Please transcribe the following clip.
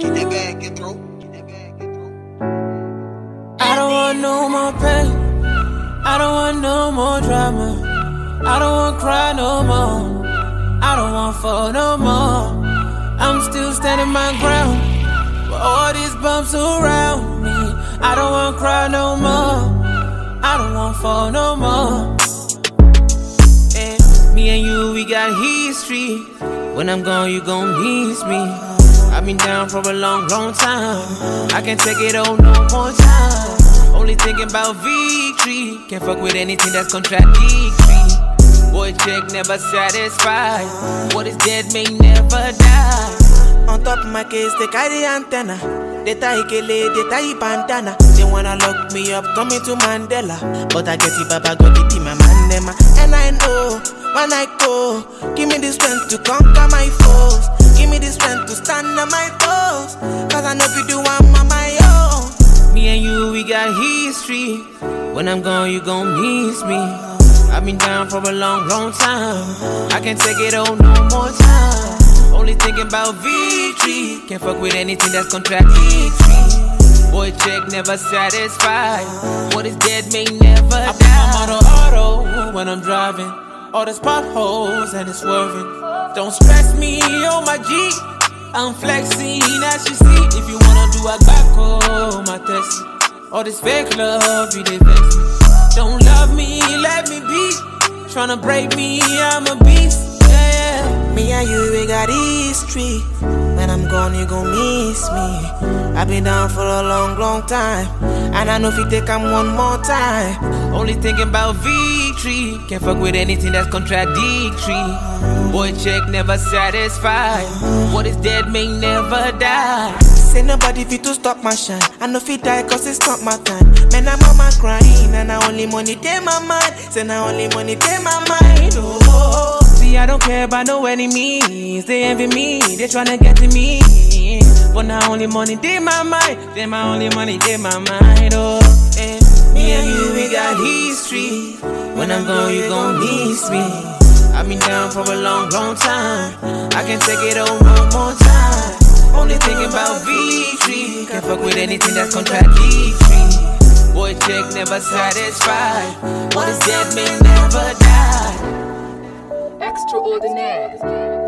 Get that bag, get through. Get that bag, get through. I don't want no more pain. I don't want no more drama. I don't want cry no more. I don't want fall no more. I'm still standing my ground. With all these bumps around me. I don't want cry no more. I don't want fall no more. And me and you, we got history. When I'm gone, you gon' miss me. I've been down for a long, long time. I can't take it on no more time. Only thinking about victory. Can't fuck with anything that's contradictory. Boycheque never satisfied. What is dead may never die. On top of my case, they carry antenna. They tie kele, they tie bandana. They wanna lock me up, coming to Mandela. But I get it, Baba got it my mandema. And I know when I go, give me the strength to conquer my foes. Give me the strength to stand on my toes. Cause I know if you do, I'm on my own. Me and you, we got history. When I'm gone, you gon' miss me. I've been down for a long, long time. I can't take it on no more time. Only thinking about victory. Can't fuck with anything that's contradictory. Boycheque never satisfied. What is dead may never I put my motor auto when I'm driving. All these potholes and it's swerving. Don't stress me on my G. I'm flexing as you see. If you wanna do a back my test. All this fake love, you did me. Don't love me, let me be. Tryna break me, I'm a beast. Yeah, yeah. Me and you, we got history. When I'm gone, you gon' miss me. I've been down for a long, long time. And I know if you take I'm one more time. Only thinking about victory. Can't fuck with anything that's contradictory. Boycheque never satisfied. What is dead may never die. Say nobody fit to stop my shine. I know fit die cause it's not my time. Man, I'm on my crying. And I only money take my mind. Say now only money take my mind. Oh. See, I don't care about no enemies. They envy me, they tryna get to me. But now only money they my mind. They my only money they my mind. Oh, and me and you we got history. When I'm gone, you gon' miss me. I've been down for a long, long time. I can't take it all no more time. Only thinking about victory. Can't fuck with anything that's contradictory. Boycheque never satisfied. What is dead may never die. Extraordinaire.